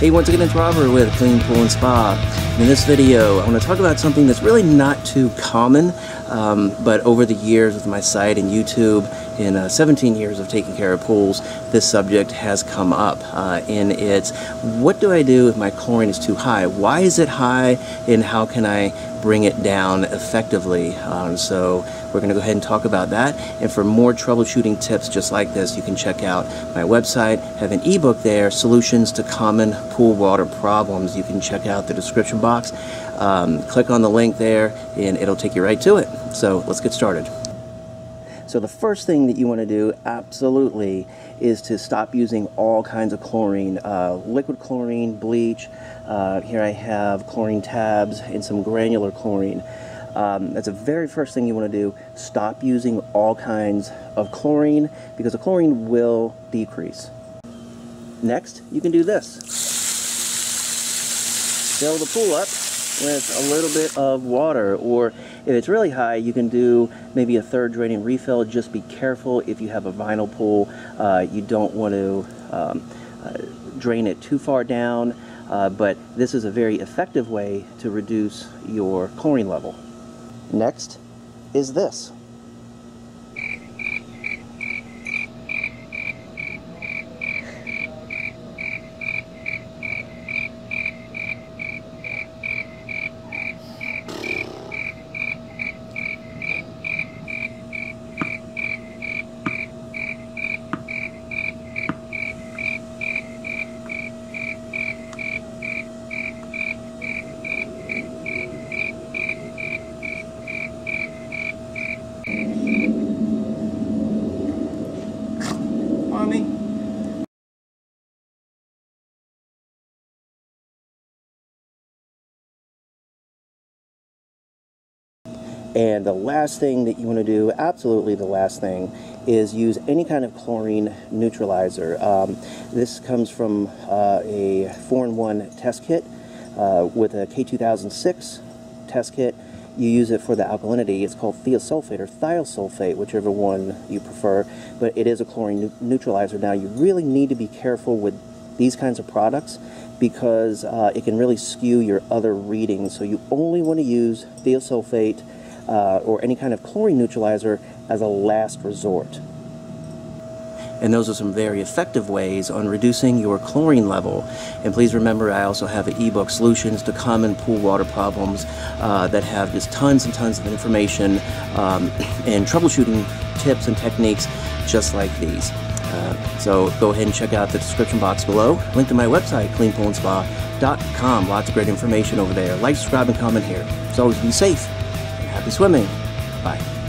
Hey, once again, it's Robert with Clean Pool and Spa. In this video, I want to talk about something that's really not too common, um, but over the years with my site and YouTube, in uh, 17 years of taking care of pools, this subject has come up. Uh, and it's what do I do if my chlorine is too high? Why is it high, and how can I bring it down effectively? Um, so we're going to go ahead and talk about that. And for more troubleshooting tips just like this, you can check out my website. I have an ebook there, Solutions to Common Pool Water Problems. You can check out the box. Um, click on the link there, and it'll take you right to it. So let's get started. So the first thing that you want to do, absolutely, is to stop using all kinds of chlorine, uh, liquid chlorine, bleach. Uh, here I have chlorine tabs and some granular chlorine. Um, that's the very first thing you want to do. Stop using all kinds of chlorine because the chlorine will decrease. Next, you can do this. Fill the pool up with a little bit of water or if it's really high you can do maybe a third draining refill. Just be careful if you have a vinyl pool. Uh, you don't want to um, uh, drain it too far down uh, but this is a very effective way to reduce your chlorine level. Next is this Mommy. And the last thing that you want to do, absolutely the last thing, is use any kind of chlorine neutralizer. Um, this comes from uh, a 4-in-1 test kit uh, with a K2006 test kit. You use it for the alkalinity. It's called thiosulfate or thiosulfate, whichever one you prefer, but it is a chlorine neutralizer. Now, you really need to be careful with these kinds of products because uh, it can really skew your other readings. So you only want to use thiosulfate uh, or any kind of chlorine neutralizer as a last resort. And those are some very effective ways on reducing your chlorine level. And please remember, I also have an ebook, Solutions to Common Pool Water Problems, uh, that have just tons and tons of information um, and troubleshooting tips and techniques just like these. Uh, so go ahead and check out the description box below. Link to my website, cleanpoolandspa.com. Lots of great information over there. Like, subscribe, and comment here. As always, be safe and happy swimming. Bye.